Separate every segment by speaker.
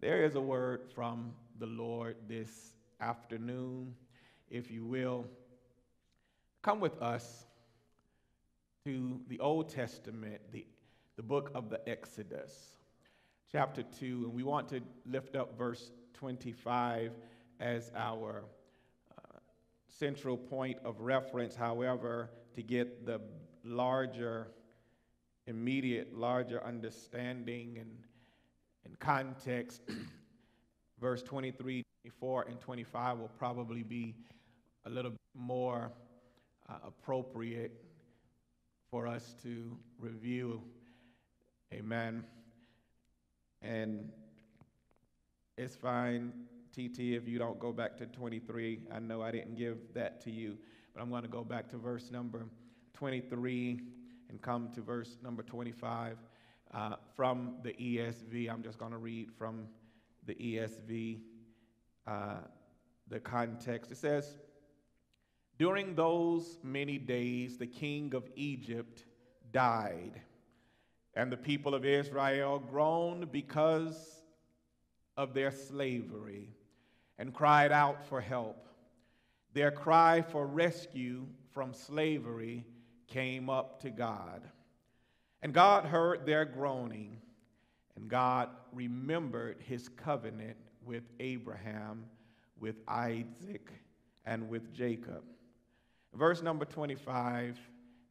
Speaker 1: There is a word from the Lord this afternoon, if you will. Come with us to the Old Testament, the, the book of the Exodus, chapter 2, and we want to lift up verse 25 as our uh, central point of reference. However, to get the larger, immediate, larger understanding and in context, verse 23, 24, and 25 will probably be a little more uh, appropriate for us to review. Amen. And it's fine, TT, if you don't go back to 23. I know I didn't give that to you, but I'm going to go back to verse number 23 and come to verse number 25 uh, from the ESV. I'm just going to read from the ESV uh, the context. It says, During those many days, the king of Egypt died, and the people of Israel groaned because of their slavery and cried out for help. Their cry for rescue from slavery came up to God. And God heard their groaning, and God remembered his covenant with Abraham, with Isaac, and with Jacob. Verse number 25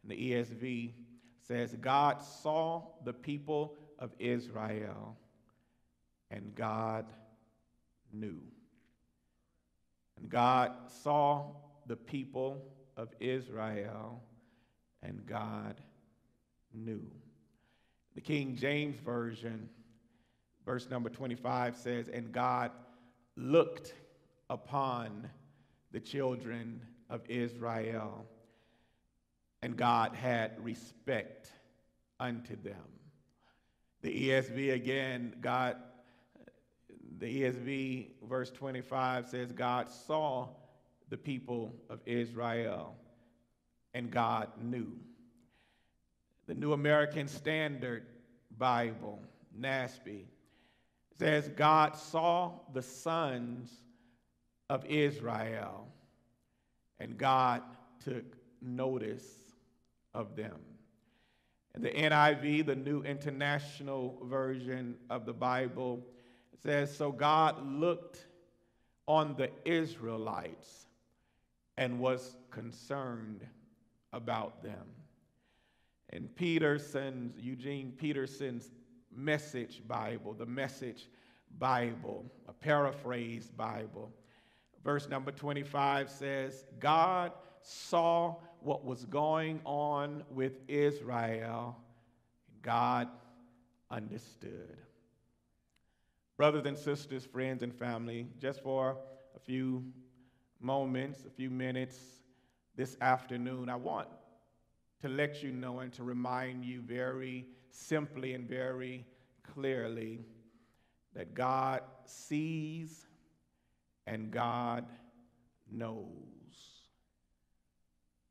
Speaker 1: in the ESV says, God saw the people of Israel, and God knew. And God saw the people of Israel, and God knew. The King James Version, verse number 25 says, And God looked upon the children of Israel, and God had respect unto them. The ESV again, God, the ESV verse 25 says, God saw the people of Israel, and God knew the New American Standard Bible, NASB, says God saw the sons of Israel and God took notice of them. And the NIV, the New International Version of the Bible, says, So God looked on the Israelites and was concerned about them. In Peterson's, Eugene Peterson's Message Bible, the Message Bible, a paraphrased Bible, verse number 25 says, God saw what was going on with Israel, God understood. Brothers and sisters, friends and family, just for a few moments, a few minutes this afternoon, I want to let you know and to remind you very simply and very clearly that God sees and God knows.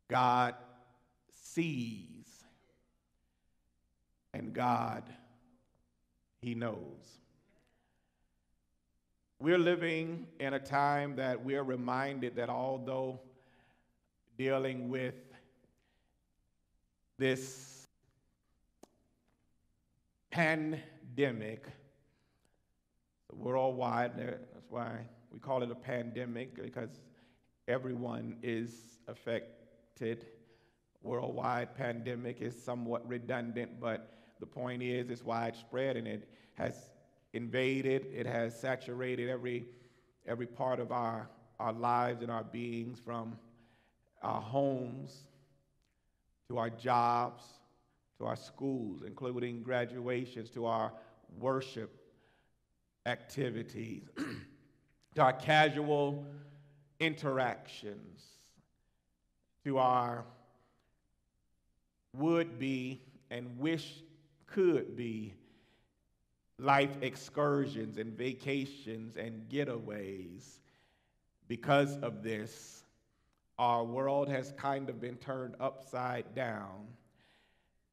Speaker 1: God sees and God, He knows. We're living in a time that we're reminded that although dealing with this pandemic worldwide. That's why we call it a pandemic because everyone is affected. Worldwide pandemic is somewhat redundant, but the point is it's widespread and it has invaded, it has saturated every, every part of our, our lives and our beings from our homes to our jobs, to our schools, including graduations, to our worship activities, to our casual interactions, to our would be and wish could be life excursions and vacations and getaways. Because of this, our world has kind of been turned upside down.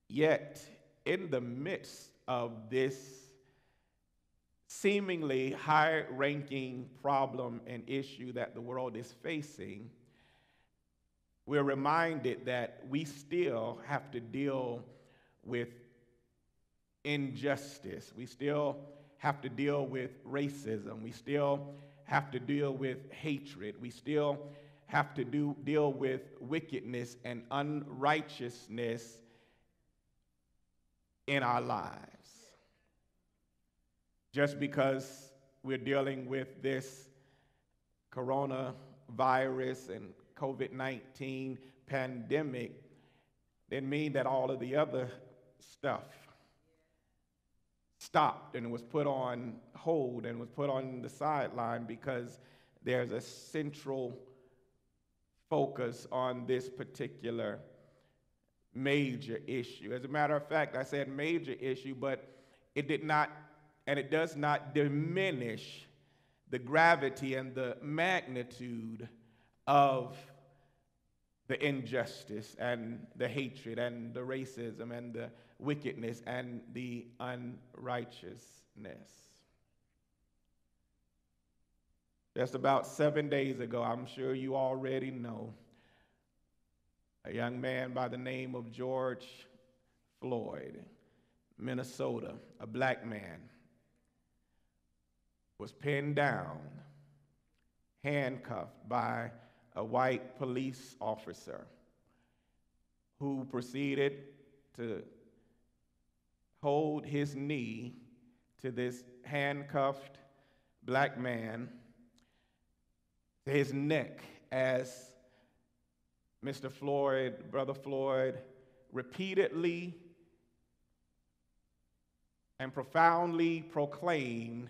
Speaker 1: Yet, in the midst of this seemingly high ranking problem and issue that the world is facing, we're reminded that we still have to deal with injustice. We still have to deal with racism. We still have to deal with hatred. We still have to do, deal with wickedness and unrighteousness in our lives. Just because we're dealing with this coronavirus and COVID 19 pandemic didn't mean that all of the other stuff stopped and was put on hold and was put on the sideline because there's a central focus on this particular major issue. As a matter of fact, I said major issue, but it did not, and it does not diminish the gravity and the magnitude of the injustice and the hatred and the racism and the wickedness and the unrighteousness. Just about seven days ago, I'm sure you already know, a young man by the name of George Floyd, Minnesota, a black man, was pinned down, handcuffed by a white police officer who proceeded to hold his knee to this handcuffed black man his neck as Mr. Floyd, Brother Floyd, repeatedly and profoundly proclaimed,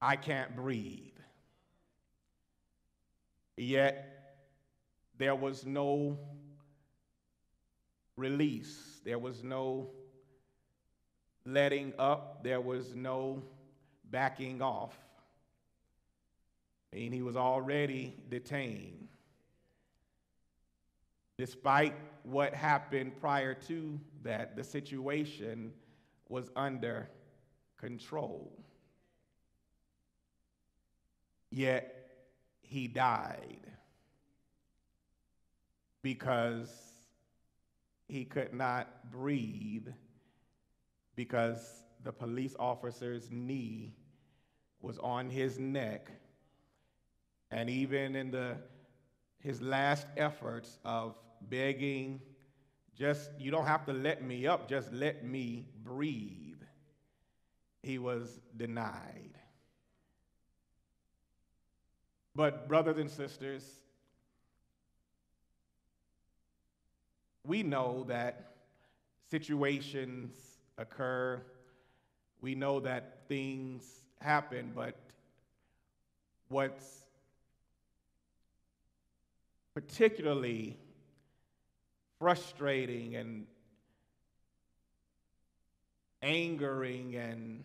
Speaker 1: I can't breathe. Yet there was no release, there was no letting up, there was no backing off. Mean, he was already detained. Despite what happened prior to that, the situation was under control. Yet he died because he could not breathe because the police officer's knee was on his neck. And even in the, his last efforts of begging, just, you don't have to let me up, just let me breathe, he was denied. But, brothers and sisters, we know that situations occur, we know that things happen, but what's particularly frustrating and angering and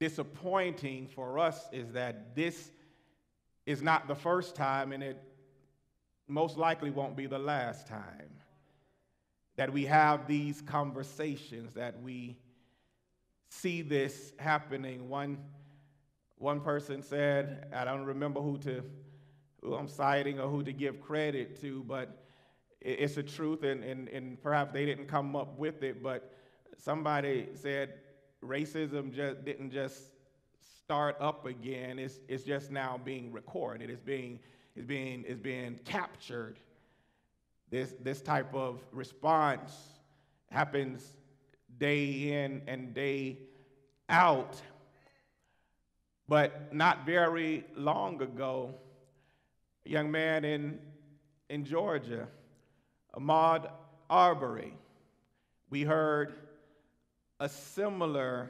Speaker 1: disappointing for us is that this is not the first time, and it most likely won't be the last time that we have these conversations, that we see this happening. One, one person said, I don't remember who to who I'm citing or who to give credit to, but it's a truth, and, and, and perhaps they didn't come up with it, but somebody said racism just didn't just start up again. It's, it's just now being recorded. It's being, it's being, it's being captured. This, this type of response happens day in and day out. But not very long ago, a young man in, in Georgia, Ahmaud Arbery, we heard a similar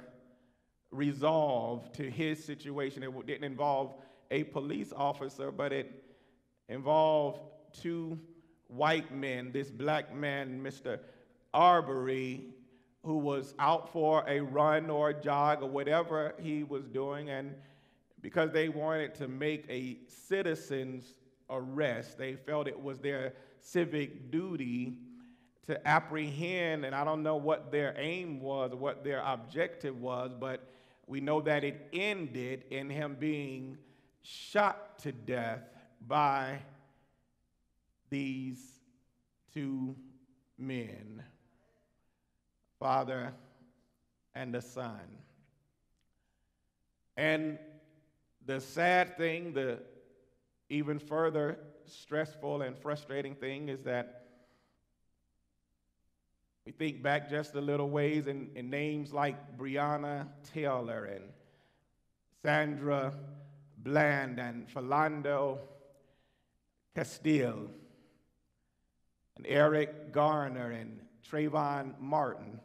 Speaker 1: resolve to his situation. It didn't involve a police officer, but it involved two white men, this black man, Mr. Arbery, who was out for a run or a jog or whatever he was doing, and because they wanted to make a citizen's arrest, they felt it was their civic duty to apprehend, and I don't know what their aim was, what their objective was, but we know that it ended in him being shot to death by these two men, Father and the Son. And the sad thing, the even further stressful and frustrating thing is that we think back just a little ways in, in names like Breonna Taylor and Sandra Bland and Philando Castile and Eric Garner and Trayvon Martin.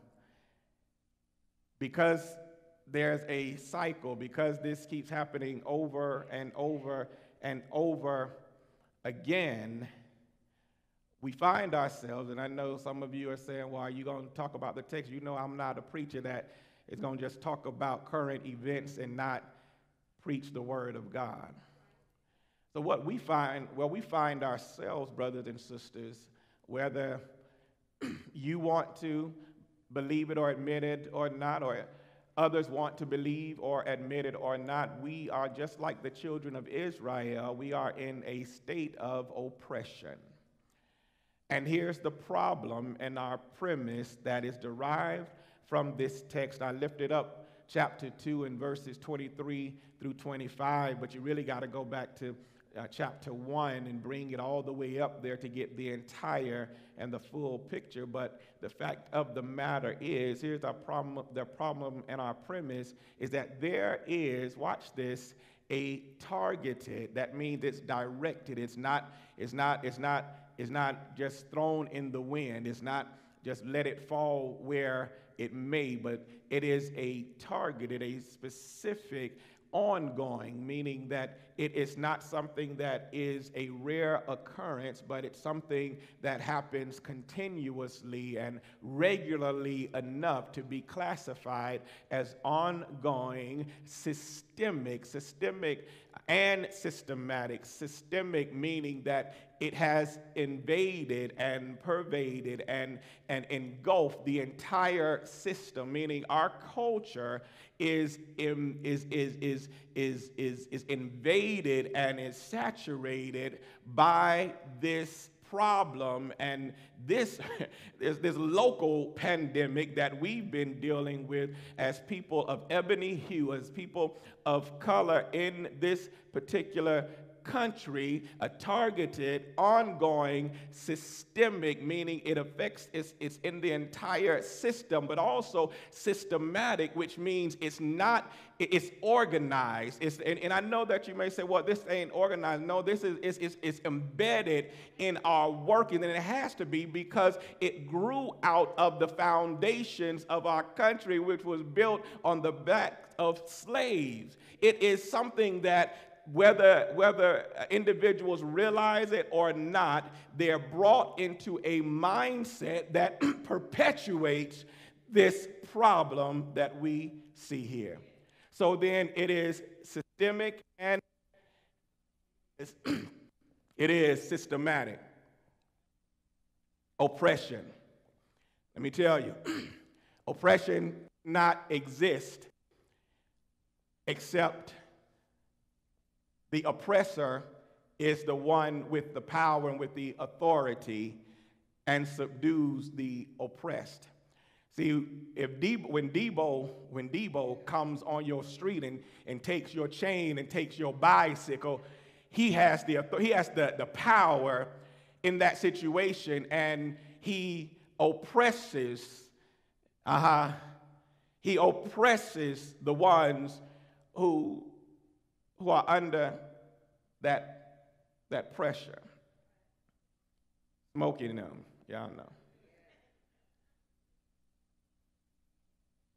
Speaker 1: Because there's a cycle, because this keeps happening over and over and over again, we find ourselves, and I know some of you are saying, well, are you going to talk about the text? You know, I'm not a preacher that is going to just talk about current events and not preach the word of God. So, what we find, well, we find ourselves, brothers and sisters, whether you want to believe it or admit it or not, or others want to believe or admit it or not, we are just like the children of Israel. We are in a state of oppression. And here's the problem and our premise that is derived from this text. I lifted up chapter 2 and verses 23 through 25, but you really got to go back to uh, chapter 1 and bring it all the way up there to get the entire and the full picture. But the fact of the matter is here's our problem the problem and our premise is that there is, watch this, a targeted, that means it's directed. It's not, it's not, it's not, it's not just thrown in the wind. It's not just let it fall where it may, but it is a targeted, a specific ongoing, meaning that it is not something that is a rare occurrence, but it's something that happens continuously and regularly enough to be classified as ongoing, systemic, systemic and systematic. Systemic meaning that it has invaded and pervaded and, and engulfed the entire system, meaning our culture is, is, is, is, is, is, is invaded and is saturated by this problem and this, this, this local pandemic that we've been dealing with as people of ebony hue, as people of color in this particular country, a targeted, ongoing, systemic, meaning it affects, it's, it's in the entire system, but also systematic, which means it's not, it's organized. It's, and, and I know that you may say, well, this ain't organized. No, this is it's, it's, it's embedded in our working, and it has to be because it grew out of the foundations of our country, which was built on the back of slaves. It is something that whether, whether individuals realize it or not, they're brought into a mindset that perpetuates this problem that we see here. So then it is systemic and it is systematic. Oppression. Let me tell you, oppression not exist except the oppressor is the one with the power and with the authority and subdues the oppressed. See, if Debo, when Debo, when Debo comes on your street and, and takes your chain and takes your bicycle, he has the he has the, the power in that situation and he oppresses, uh-huh, he oppresses the ones who who are under that, that pressure. Smoking them, y'all know.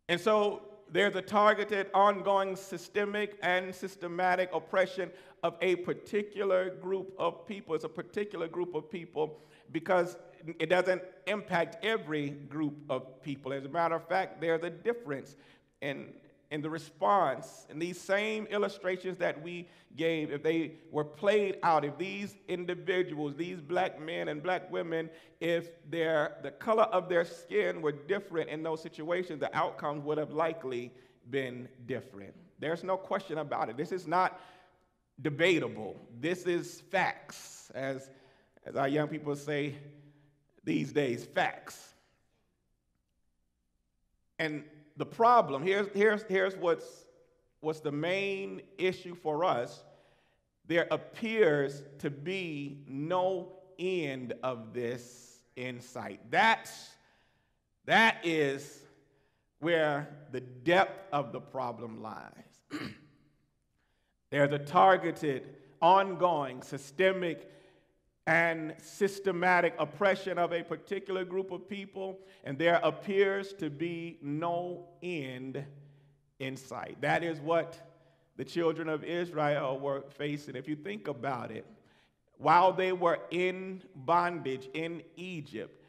Speaker 1: And so there's a targeted, ongoing, systemic, and systematic oppression of a particular group of people. It's a particular group of people because it doesn't impact every group of people. As a matter of fact, there's a difference in and the response and these same illustrations that we gave, if they were played out, if these individuals, these black men and black women, if their, the color of their skin were different in those situations, the outcomes would have likely been different. There's no question about it. This is not debatable. This is facts, as, as our young people say these days, facts. And the problem, here's, here's, here's what's, what's the main issue for us. There appears to be no end of this insight. That's, that is where the depth of the problem lies. There's a targeted, ongoing, systemic and systematic oppression of a particular group of people, and there appears to be no end in sight. That is what the children of Israel were facing. If you think about it, while they were in bondage in Egypt,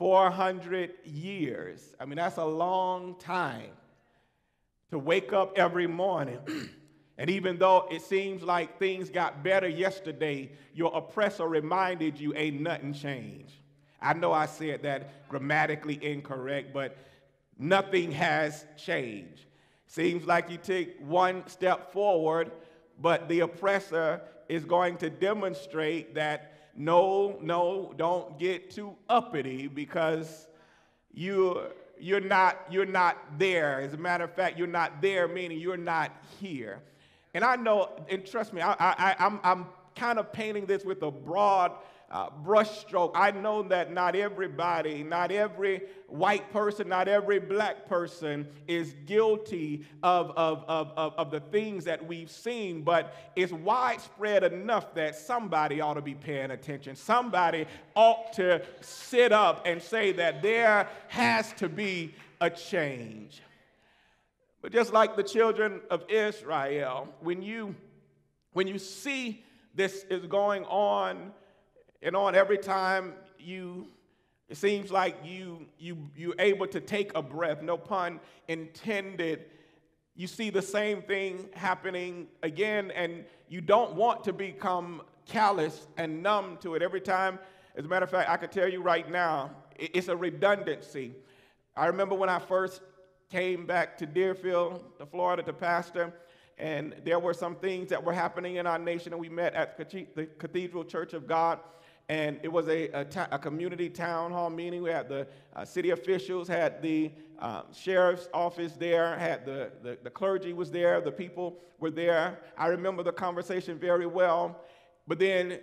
Speaker 1: 400 years, I mean, that's a long time to wake up every morning. And even though it seems like things got better yesterday, your oppressor reminded you ain't nothing changed. I know I said that grammatically incorrect, but nothing has changed. Seems like you take one step forward, but the oppressor is going to demonstrate that no, no, don't get too uppity because you you're not you're not there. As a matter of fact, you're not there, meaning you're not here. And I know, and trust me, I, I, I'm, I'm kind of painting this with a broad uh, brushstroke. I know that not everybody, not every white person, not every black person is guilty of, of, of, of, of the things that we've seen, but it's widespread enough that somebody ought to be paying attention. Somebody ought to sit up and say that there has to be a change. But just like the children of Israel, when you, when you see this is going on and on every time you, it seems like you, you, you're able to take a breath, no pun intended, you see the same thing happening again, and you don't want to become callous and numb to it every time. As a matter of fact, I can tell you right now, it's a redundancy. I remember when I first came back to Deerfield, to Florida, to pastor, and there were some things that were happening in our nation, and we met at the Cathedral Church of God. And it was a, a, ta- a community town hall meeting. We had the uh, city officials, had the um, sheriff's office there, had the, the, the clergy was there, the people were there. I remember the conversation very well. But then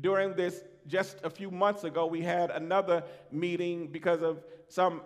Speaker 1: during this, just a few months ago, we had another meeting because of some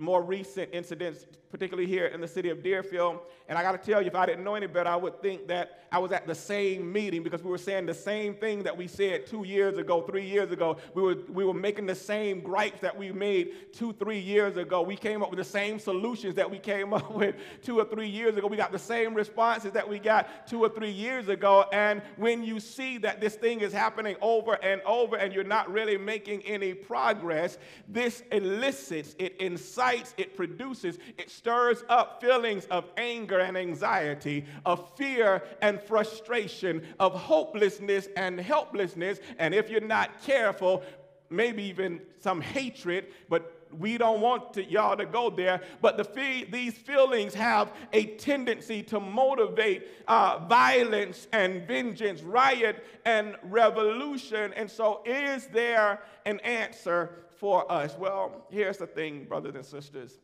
Speaker 1: more recent incidents, particularly here in the city of Deerfield. And I got to tell you, if I didn't know any better, I would think that I was at the same meeting because we were saying the same thing that we said two years ago, three years ago. We were, we were making the same gripes that we made two, three years ago. We came up with the same solutions that we came up with two or three years ago. We got the same responses that we got two or three years ago. And when you see that this thing is happening over and over and you're not really making any progress, this elicits, it incites it produces, it stirs up feelings of anger and anxiety, of fear and frustration, of hopelessness and helplessness. And if you're not careful, maybe even some hatred, but we don't want to, y'all to go there, but the these feelings have a tendency to motivate uh, violence and vengeance, riot and revolution. And so, is there an answer for us? Well, here's the thing, brothers and sisters.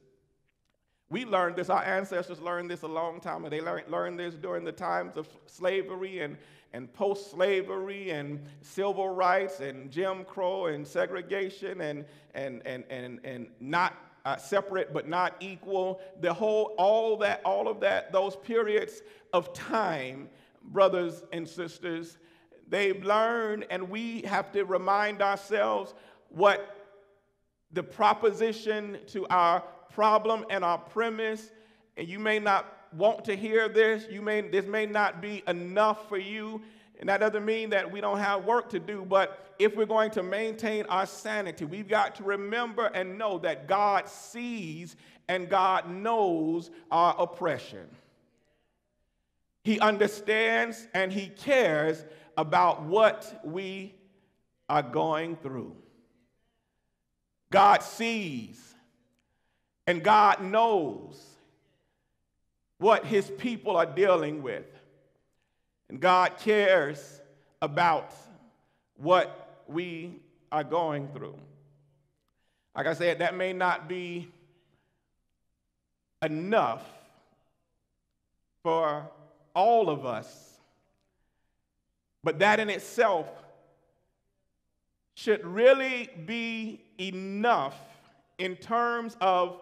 Speaker 1: We learned this, our ancestors learned this a long time ago. They learned, learned this during the times of slavery and, and post slavery and civil rights and Jim Crow and segregation and, and, and, and, and not uh, separate but not equal. The whole, all that, all of that, those periods of time, brothers and sisters, they've learned, and we have to remind ourselves what the proposition to our problem and our premise, and you may not want to hear this, you may this may not be enough for you, and that doesn't mean that we don't have work to do, but if we're going to maintain our sanity, we've got to remember and know that God sees and God knows our oppression. He understands and He cares about what we are going through. God sees and God knows what His people are dealing with. And God cares about what we are going through. Like I said, that may not be enough for all of us, but that in itself should really be enough in terms of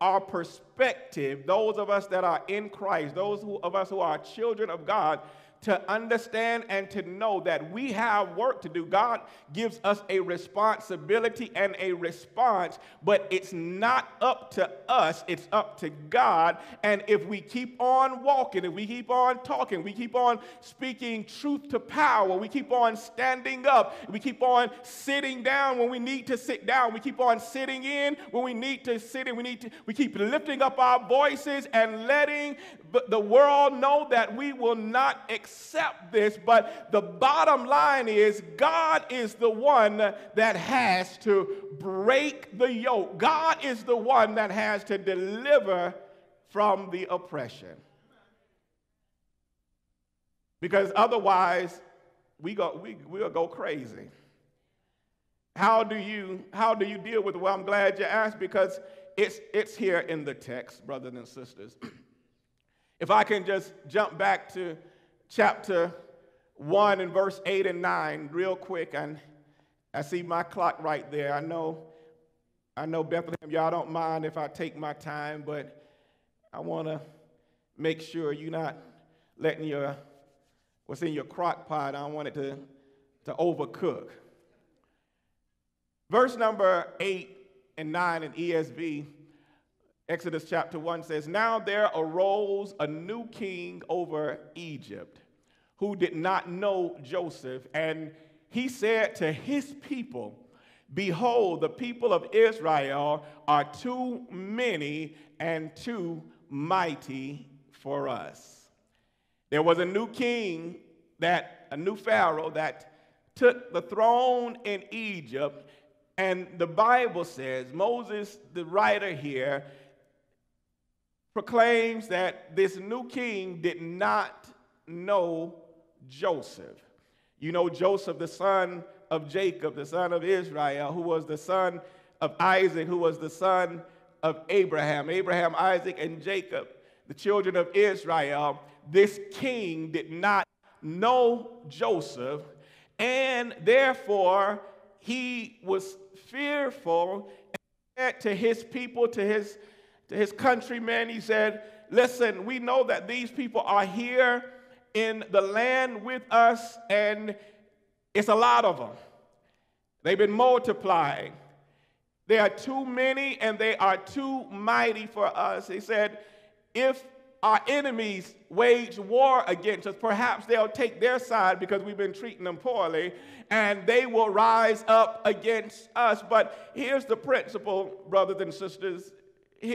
Speaker 1: our perspective, those of us that are in Christ, those who, of us who are children of God, to understand and to know that we have work to do. God gives us a responsibility and a response, but it's not up to us, it's up to God. And if we keep on walking, if we keep on talking, we keep on speaking truth to power, we keep on standing up, we keep on sitting down when we need to sit down, we keep on sitting in when we need to sit in, we need to we keep lifting up our voices and letting the world know that we will not accept this, but the bottom line is God is the one that has to break the yoke. God is the one that has to deliver from the oppression. Because otherwise, we go, we, we'll go crazy. How do you how do you deal with it? Well, I'm glad you asked because it's it's here in the text, brothers and sisters. if I can just jump back to chapter 1 and verse 8 and 9 real quick. And I see my clock right there. I know, I know Bethlehem, y'all don't mind if I take my time, but I want to make sure you're not letting your what's in your crock pot, I don't want it to, to overcook. Verse number 8 and 9 in ESV, Exodus chapter 1 says, Now there arose a new king over Egypt who did not know Joseph. And he said to his people, Behold, the people of Israel are too many and too mighty for us. There was a new king that, a new Pharaoh that took the throne in Egypt. And the Bible says, Moses, the writer here, proclaims that this new king did not know Joseph. You know, Joseph, the son of Jacob, the son of Israel, who was the son of Isaac, who was the son of Abraham. Abraham, Isaac, and Jacob, the children of Israel. This king did not know Joseph, and therefore he was fearful and said to his people, to his, to his countrymen, he said, Listen, we know that these people are here in the land with us, and it's a lot of them. They've been multiplying. They are too many and they are too mighty for us. He said, if our enemies wage war against us, perhaps they'll take their side because we've been treating them poorly, and they will rise up against us. But here's the principle, brothers and sisters,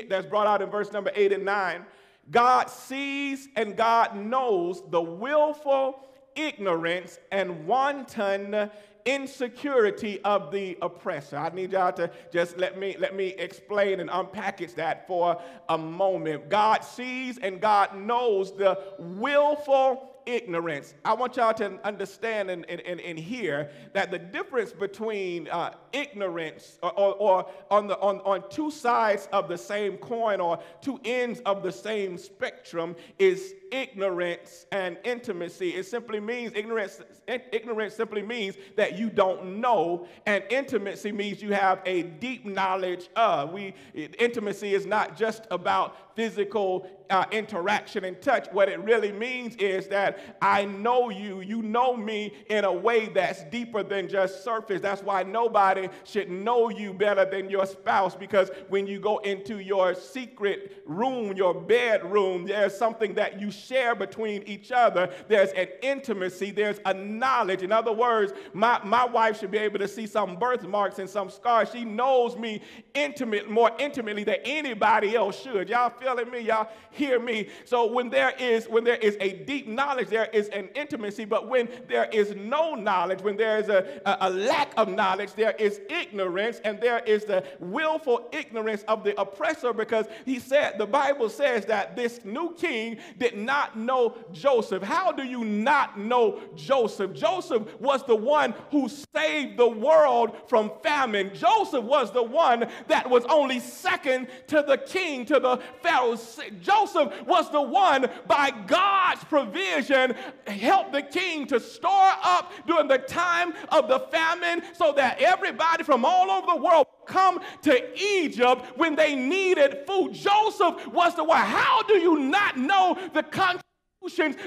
Speaker 1: that's brought out in verse number eight and nine. God sees and God knows the willful ignorance and wanton insecurity of the oppressor. I need y'all to just let me let me explain and unpackage that for a moment. God sees and God knows the willful ignorance. I want y'all to understand and, and, and, hear that the difference between uh, ignorance or, or, or, on, the, on, on two sides of the same coin or two ends of the same spectrum is ignorance and intimacy. It simply means ignorance, ignorance simply means that you don't know, and intimacy means you have a deep knowledge of. We intimacy is not just about physical uh, interaction and touch. What it really means is that I know you, you know me in a way that's deeper than just surface. That's why nobody should know you better than your spouse because when you go into your secret room, your bedroom, there's something that you share between each other. There's an intimacy, there's a knowledge. In other words, my, my wife should be able to see some birthmarks and some scars. She knows me intimate, more intimately than anybody else should. Y'all feeling me? Y'all hear me? So when there is when there is a deep knowledge, there is an intimacy. But when there is no knowledge, when there is a, a, a lack of knowledge, there is ignorance, and there is the willful ignorance of the oppressor. Because he said the Bible says that this new king did not know Joseph. How do you not know Joseph? Joseph was the one who saved the world from famine. Joseph was the one that was only second to the king, to the Pharaoh. Joseph was the one by God's provision helped the king to store up during the time of the famine so that everybody from all over the world come to Egypt when they needed food. Joseph was the one. How do you not know the country?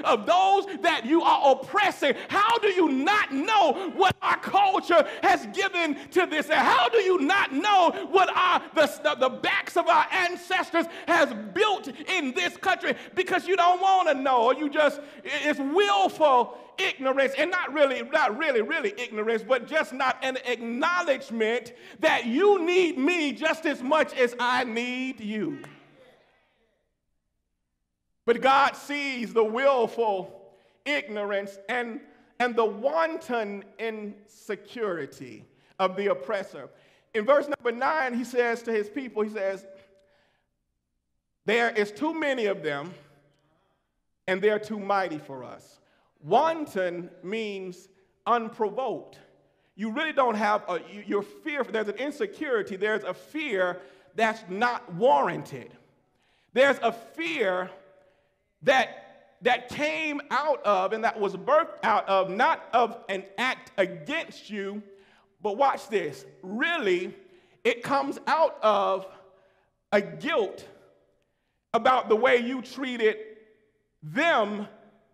Speaker 1: Of those that you are oppressing. How do you not know what our culture has given to this? And how do you not know what our the, the backs of our ancestors has built in this country? Because you don't want to know, you just it's willful ignorance, and not really, not really, really ignorance, but just not an acknowledgement that you need me just as much as I need you. But God sees the willful ignorance and, and the wanton insecurity of the oppressor. In verse number nine, he says to his people, he says, There is too many of them, and they're too mighty for us. Wanton means unprovoked. You really don't have a, your fear, there's an insecurity, there's a fear that's not warranted. There's a fear that, that came out of and that was birthed out of not of an act against you, but watch this. Really, it comes out of a guilt about the way you treated them.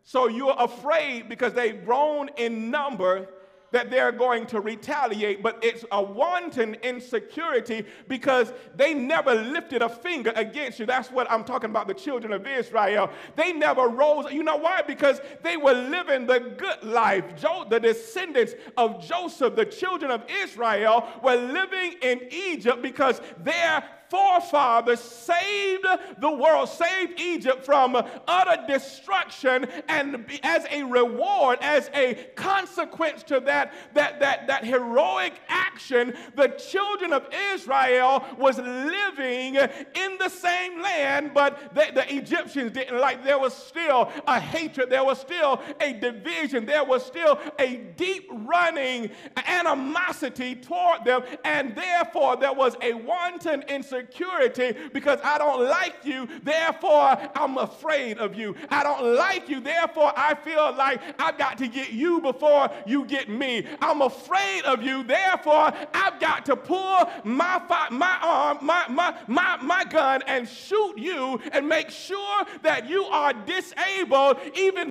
Speaker 1: So you're afraid because they've grown in number that they're going to retaliate, but it's a wanton insecurity because they never lifted a finger against you. That's what I'm talking about the children of Israel. They never rose. You know why? Because they were living the good life. Jo- the descendants of Joseph, the children of Israel, were living in Egypt because their forefathers saved the world, saved Egypt from utter destruction, and as a reward, as a consequence to that, that, that, that heroic action, the children of Israel was living in the same land, but the, the Egyptians didn't like. There was still a hatred, there was still a division, there was still a deep running animosity toward them, and therefore there was a wanton insecurity insecurity because I don't like you, therefore I'm afraid of you. I don't like you, therefore I feel like I've got to get you before you get me. I'm afraid of you, therefore I've got to pull my, my arm, my, my, my, my gun, and shoot you and make sure that you are disabled, even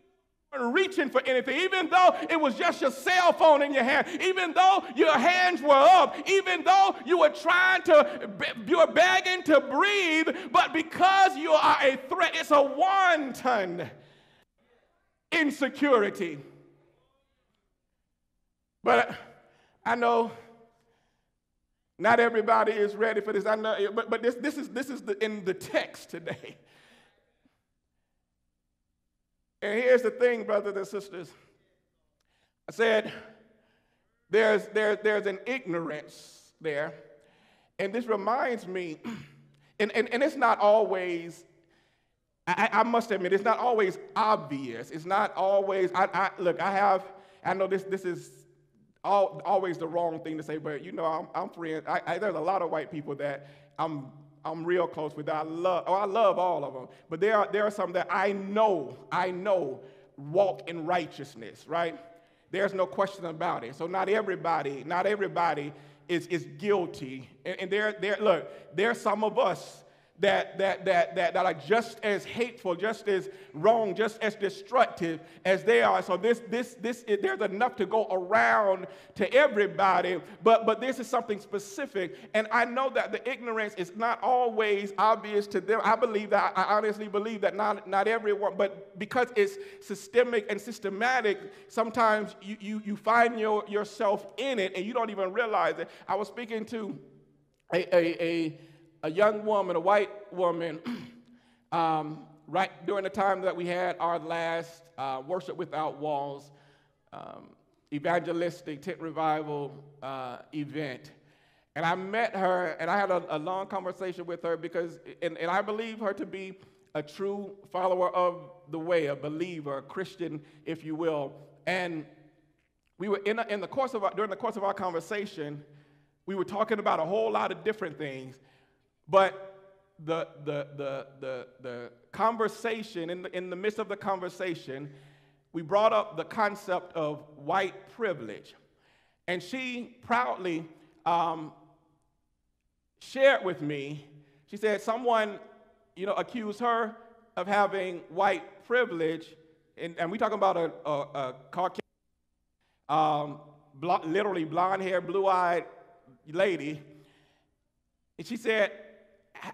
Speaker 1: reaching for anything, even though it was just your cell phone in your hand, even though your hands were up, even though you were trying to, you were begging to breathe, but because you are a threat, it's a wanton insecurity. But I know not everybody is ready for this. I know, but, but this, this is, this is the, in the text today. And here's the thing, brothers and sisters. I said, there's, there, there's an ignorance there. And this reminds me, and, and, and it's not always, I, I must admit, it's not always obvious. It's not always, I, I, look, I have, I know this, this is all, always the wrong thing to say, but you know, I'm, I'm friends. I, I, there's a lot of white people that I'm I'm real close with. I love, oh, I love all of them. But there are, there are some that I know, I know walk in righteousness, right? There's no question about it. So not everybody, not everybody is, is guilty. And, and there, there, look, there are some of us that, that, that, that, that are just as hateful, just as wrong, just as destructive as they are. So this, this, this, there's enough to go around to everybody, but, but this is something specific. And I know that the ignorance is not always obvious to them. I believe that, I honestly believe that not, not everyone, but because it's systemic and systematic, sometimes you, you, you find your, yourself in it and you don't even realize it. I was speaking to a, a, a a young woman, a white woman, um, right during the time that we had our last uh, Worship Without Walls um, evangelistic tent revival uh, event. And I met her, and I had a, a long conversation with her because, and, and I believe her to be a true follower of the way, a believer, a Christian, if you will. And we were in, a, in the course of our, during the course of our conversation, we were talking about a whole lot of different things. But the, the, the, the, the conversation, in the, in the midst of the conversation, we brought up the concept of white privilege. And she proudly um, shared with me, she said someone, you know, accused her of having white privilege, and, and we talking about a, a, a Caucasian, um, literally blonde hair, blue eyed lady. And she said,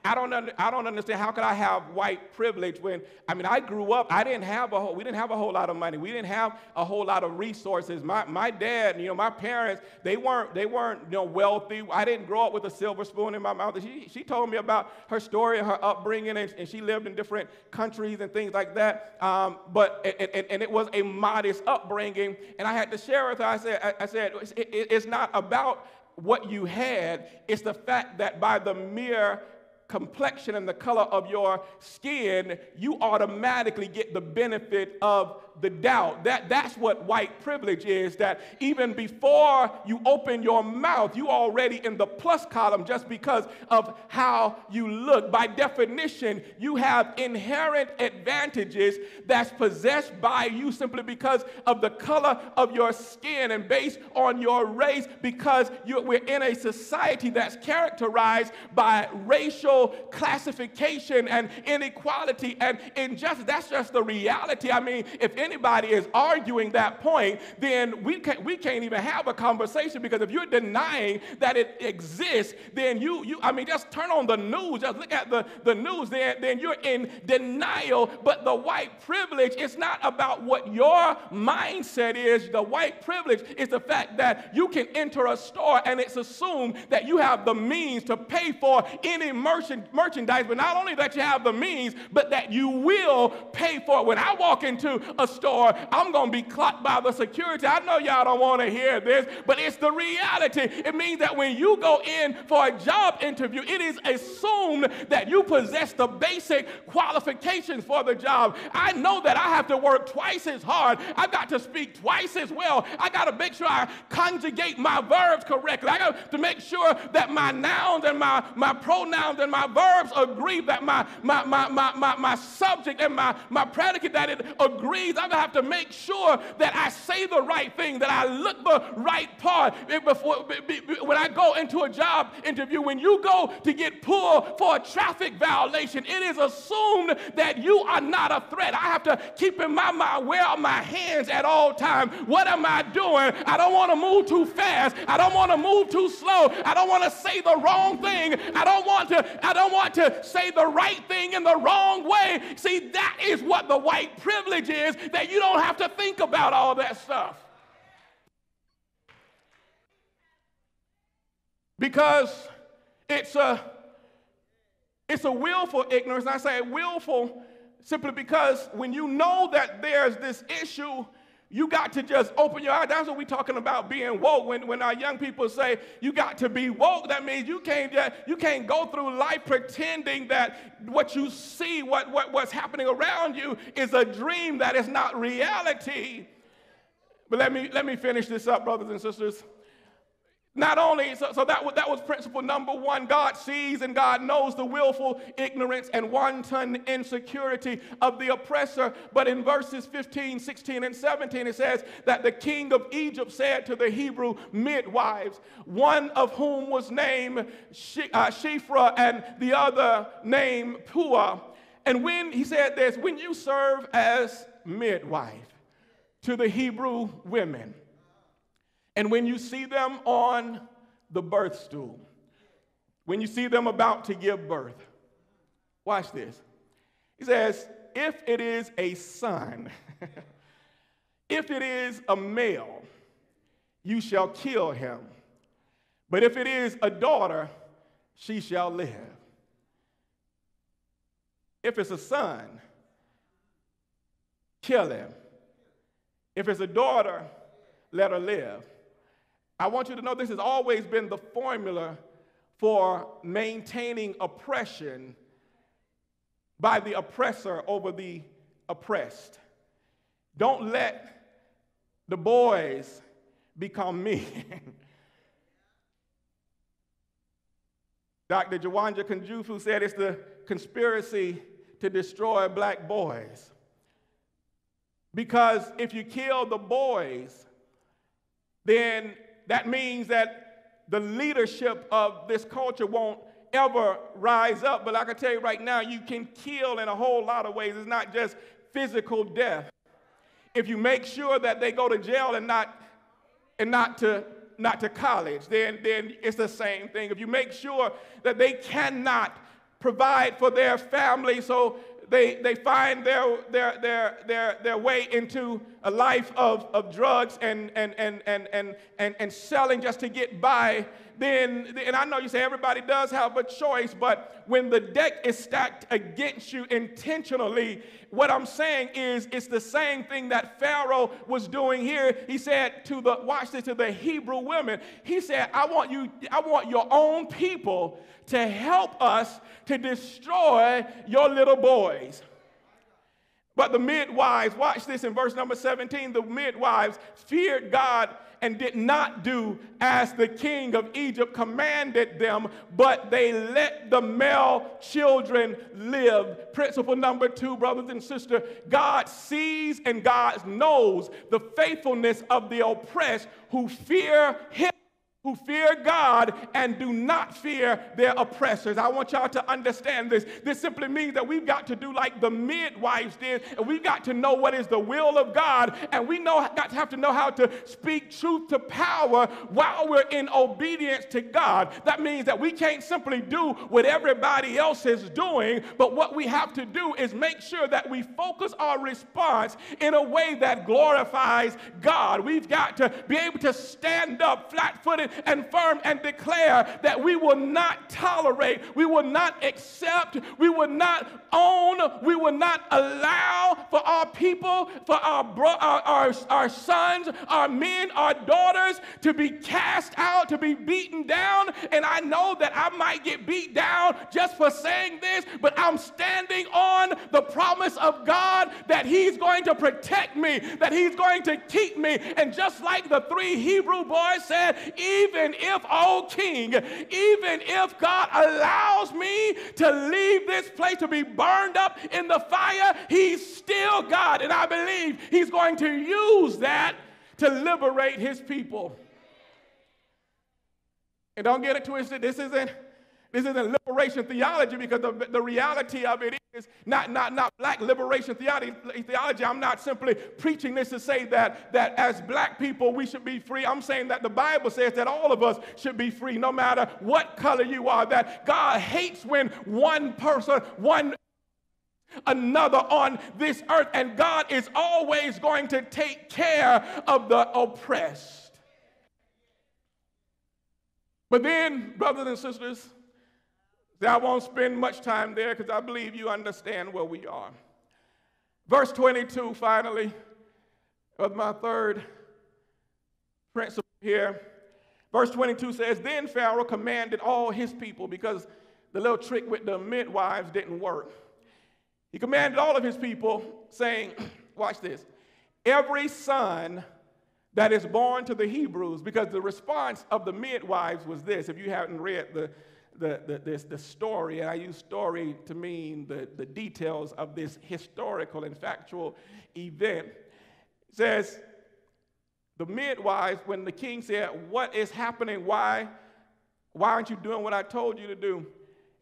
Speaker 1: I don't, under, I don't understand how could I have white privilege when, I mean, I grew up, I didn't have a whole, we didn't have a whole lot of money. We didn't have a whole lot of resources. My, my dad, you know, my parents, they weren't, they weren't, you know, wealthy. I didn't grow up with a silver spoon in my mouth. She, she told me about her story and her upbringing, and, and she lived in different countries and things like that. Um, but, and, and, and, it was a modest upbringing. And I had to share with her, I said, I, I said, it, it's not about what you had, it's the fact that by the mere complexion and the color of your skin, you automatically get the benefit of the doubt. That, that's what white privilege is, that even before you open your mouth, you already in the plus column just because of how you look. By definition, you have inherent advantages that's possessed by you simply because of the color of your skin and based on your race, because we're in a society that's characterized by racial classification and inequality and injustice. That's just the reality. I mean, if anybody is arguing that point, then we can't, we can't even have a conversation because if you're denying that it exists, then you, you I mean, just turn on the news, just look at the, the news, then, then you're in denial. But the white privilege, it's not about what your mindset is. The white privilege is the fact that you can enter a store and it's assumed that you have the means to pay for any merchant, merchandise, but not only that you have the means, but that you will pay for it. When I walk into a store, I'm going to be clocked by the security. I know y'all don't want to hear this, but it's the reality. It means that when you go in for a job interview, it is assumed that you possess the basic qualifications for the job. I know that I have to work twice as hard. I've got to speak twice as well. I got to make sure I conjugate my verbs correctly. I got to make sure that my nouns and my, my pronouns and my verbs agree, that my, my, my, my, my, my subject and my, my predicate, that it agrees. I'm going to have to make sure that I say the right thing, that I look the right part. Before, when I go into a job interview, when you go to get pulled for a traffic violation, it is assumed that you are not a threat. I have to keep in my mind where are my hands at all times. What am I doing? I don't want to move too fast. I don't want to move too slow. I don't want to say the wrong thing. I don't want to I don't want to say the right thing in the wrong way. See, that is what the white privilege is, that you don't have to think about all that stuff. Because it's a it's a willful ignorance. And I say willful simply because when you know that there's this issue you got to just open your eyes. That's what we're talking about being woke. When, when our young people say you got to be woke, that means you can't, just, you can't go through life pretending that what you see, what, what, what's happening around you, is a dream that is not reality. But let me, let me finish this up, brothers and sisters. Not only, so, so that, was, that was principle number one God sees and God knows the willful ignorance and wanton insecurity of the oppressor. But in verses 15, 16, and 17, it says that the king of Egypt said to the Hebrew midwives, one of whom was named uh, Shiphrah and the other named Puah. And when he said this, when you serve as midwife to the Hebrew women, and when you see them on the birth stool, when you see them about to give birth, watch this. He says, if it is a son, if it is a male, you shall kill him. But if it is a daughter, she shall live. If it's a son, kill him. If it's a daughter, let her live. I want you to know this has always been the formula for maintaining oppression by the oppressor over the oppressed. Don't let the boys become me. Dr. Jawanza Kunjufu said it's the conspiracy to destroy black boys. Because if you kill the boys, then that means that the leadership of this culture won't ever rise up. But I can tell you right now, you can kill in a whole lot of ways. It's not just physical death. If you make sure that they go to jail and not and not to not to college, then, then it's the same thing. If you make sure that they cannot provide for their family, so they, they find their, their, their, their, their way into a life of, of drugs and, and, and, and, and, and, and selling just to get by, then, and I know you say everybody does have a choice, but when the deck is stacked against you intentionally, what I'm saying is it's the same thing that Pharaoh was doing here. He said to the, watch this, to the Hebrew women, he said, I want you, I want your own people to help us to destroy your little boys. But the midwives, watch this in verse number 17, the midwives feared God and did not do as the king of Egypt commanded them, but they let the male children live. Principle number two, brothers and sisters God sees and God knows the faithfulness of the oppressed who fear him who fear God and do not fear their oppressors. I want y'all to understand this. This simply means that we've got to do like the midwives did, and we've got to know what is the will of God, and we know got to have to know how to speak truth to power while we're in obedience to God. That means that we can't simply do what everybody else is doing, but what we have to do is make sure that we focus our response in a way that glorifies God. We've got to be able to stand up flat-footed and firm and declare that we will not tolerate, we will not accept, we will not own, we will not allow for our people, for our, bro- our, our, our sons, our men, our daughters to be cast out, to be beaten down. And I know that I might get beat down just for saying this, but I'm standing on the promise of God that He's going to protect me, that He's going to keep me. And just like the three Hebrew boys said, even if, oh King, even if God allows me to leave this place to be burned up in the fire, He's still God. And I believe He's going to use that to liberate His people. And don't get it twisted, this isn't this isn't liberation theology because the, the reality of it not, not, not black liberation theology, theology. I'm not simply preaching this to say that, that as black people we should be free. I'm saying that the Bible says that all of us should be free no matter what color you are. That God hates when one person, one another on this earth, and God is always going to take care of the oppressed. But then, brothers and sisters, I won't spend much time there because I believe you understand where we are. Verse 22, finally, of my third principle here. Verse 22 says, Then Pharaoh commanded all his people, because the little trick with the midwives didn't work. He commanded all of his people, saying, Watch this, every son that is born to the Hebrews, because the response of the midwives was this. If you haven't read the, the, the, this, the story, and I use story to mean the, the details of this historical and factual event, it says, the midwives, when the king said, What is happening? Why, why aren't you doing what I told you to do?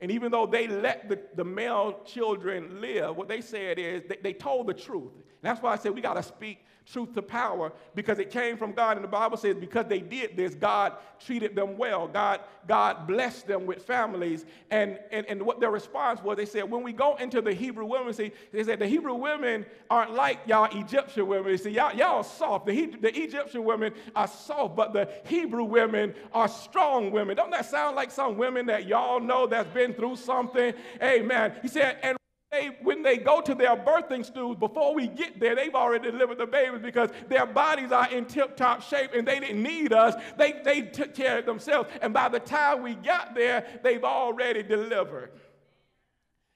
Speaker 1: And even though they let the, the male children live, what they said is they, they told the truth. And that's why I said we got to speak truth to power because it came from God. And the Bible says because they did this, God treated them well. God, God blessed them with families. And, and, and what their response was, they said, when we go into the Hebrew women, see, they said the Hebrew women aren't like y'all Egyptian women. Said, y'all, y'all soft. The, the Egyptian women are soft, but the Hebrew women are strong women. Don't that sound like some women that y'all know that's been through something? Amen. He said, and they, when they go to their birthing stools, before we get there, they've already delivered the babies because their bodies are in tip top shape and they didn't need us. They, they took care of themselves. And by the time we got there, they've already delivered.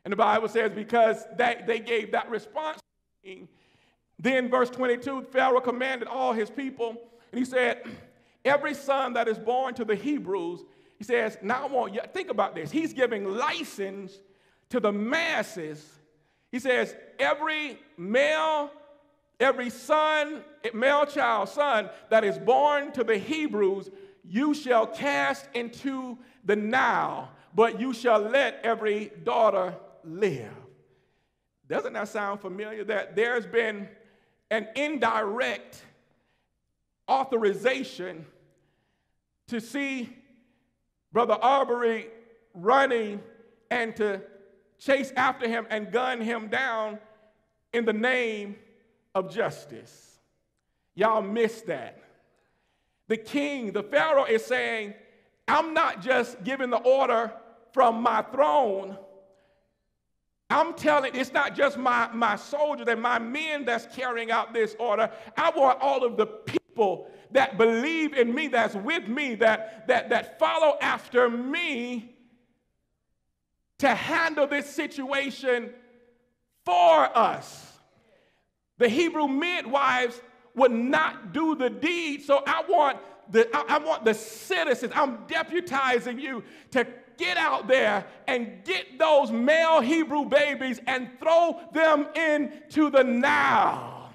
Speaker 1: And the Bible says because they, they gave that response, then verse 22 Pharaoh commanded all his people, and he said, Every son that is born to the Hebrews, he says, Now I want you, think about this. He's giving license to the masses, he says, every male, every son, male child, son that is born to the Hebrews, you shall cast into the Nile, but you shall let every daughter live. Doesn't that sound familiar? That there's been an indirect authorization to see Brother Arbery running and to chase after him and gun him down in the name of justice. Y'all missed that. The king, the Pharaoh, is saying, I'm not just giving the order from my throne. I'm telling, it's not just my, my soldiers and my men that's carrying out this order. I want all of the people that believe in me, that's with me, that, that, that follow after me to handle this situation for us. The Hebrew midwives would not do the deed, so I want the, I, want the citizens, I'm deputizing you to get out there and get those male Hebrew babies and throw them into the Nile.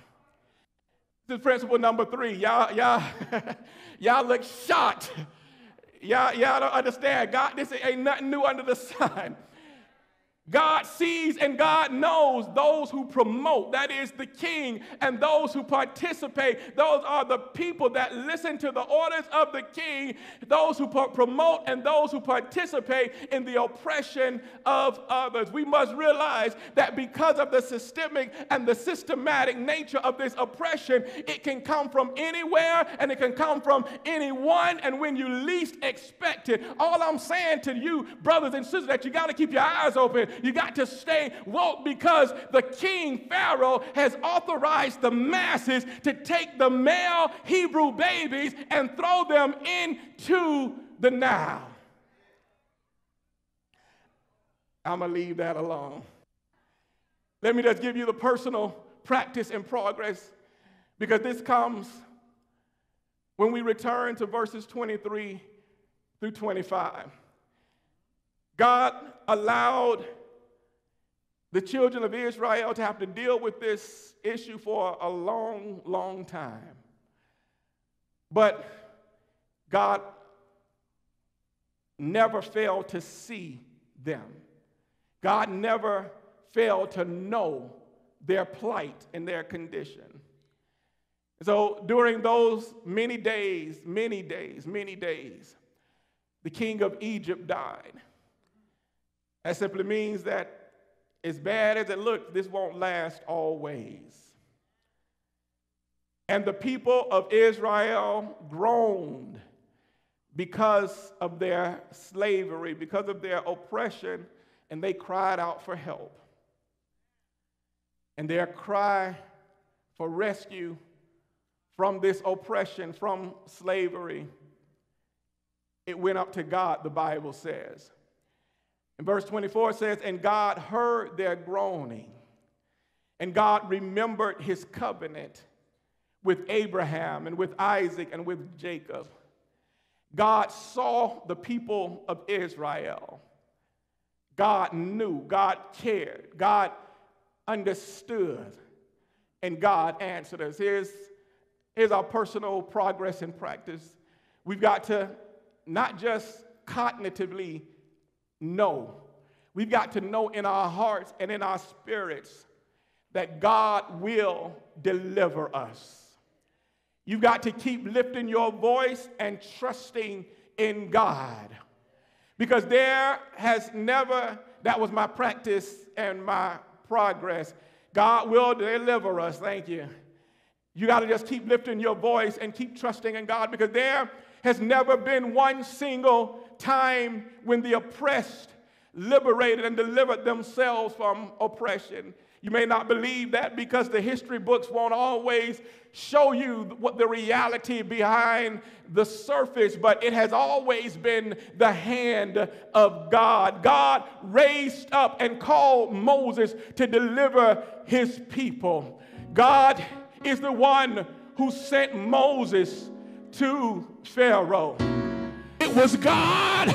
Speaker 1: This is principle number three. Y'all, y'all, y'all look shocked. Y'all, y'all don't understand. God, this ain't nothing new under the sun. God sees and God knows those who promote, that is the king, and those who participate. Those are the people that listen to the orders of the king, those who promote and those who participate in the oppression of others. We must realize that because of the systemic and the systematic nature of this oppression, it can come from anywhere and it can come from anyone, and when you least expect it. All I'm saying to you, brothers and sisters, that you got to keep your eyes open you got to stay woke because the king Pharaoh has authorized the masses to take the male Hebrew babies and throw them into the Nile. I'm going to leave that alone. Let me just give you the personal practice and progress because this comes when we return to verses 23 through 25. God allowed the children of Israel to have to deal with this issue for a long, long time. But God never failed to see them. God never failed to know their plight and their condition. So during those many days, many days, many days, the king of Egypt died. That simply means that as bad as it looks, this won't last always. And the people of Israel groaned because of their slavery, because of their oppression, and they cried out for help. And their cry for rescue from this oppression, from slavery, it went up to God, the Bible says. And verse 24 says, And God heard their groaning, and God remembered his covenant with Abraham and with Isaac and with Jacob. God saw the people of Israel. God knew, God cared, God understood, and God answered us. Here's, here's our personal progress and practice. We've got to not just cognitively know, we've got to know in our hearts and in our spirits that God will deliver us. You've got to keep lifting your voice and trusting in God. Because there has never, that was my practice and my progress. God will deliver us. Thank you. You got to just keep lifting your voice and keep trusting in God because there has never been one single time when the oppressed liberated and delivered themselves from oppression. You may not believe that because the history books won't always show you what the reality behind the surface, but it has always been the hand of God. God raised up and called Moses to deliver his people. God is the one who sent Moses to Pharaoh. It was God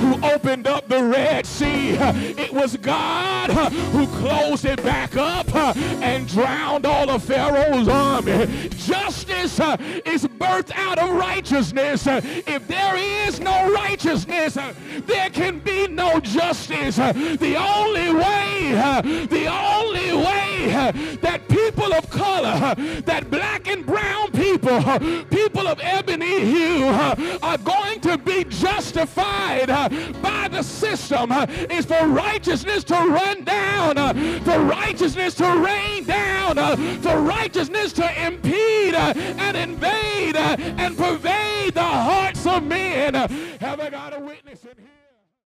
Speaker 1: who opened up the Red Sea. It was God who closed it back up and drowned all of Pharaoh's army. Justice uh, is birthed out of righteousness. Uh, if there is no righteousness, uh, there can be no justice. The only way, the only way that people of color, that black and brown people, people of ebony hue are going to be justified uh, by the system uh, is for righteousness to run down, uh, for righteousness to rain down, for righteousness to impede Uh, and invade uh, and pervade the hearts of men. Have I got a witness in here?